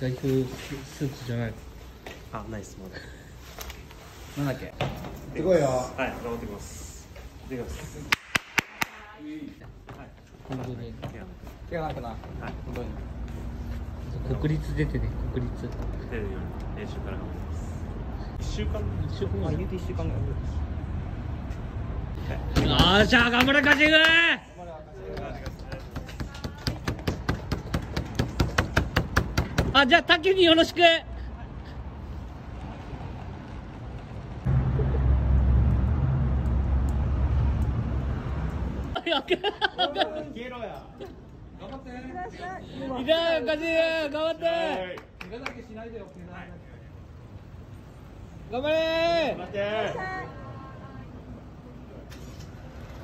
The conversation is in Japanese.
代表スーツじゃないあないっすまだ。なんだっけ？すごいよ。はい頑張ってきます。できます。本当にい。や怪我なくな。はい。本当に国立出てね国立。出るように練習から頑張ります。一週間？一週間まあ言うて1週間ぐらい。あーじゃあ頑張れカジ君あじゃあ竹によろしく。やけ消えろや頑張って。い。頑張って怪我だけしないでよ怪我頑張れ待って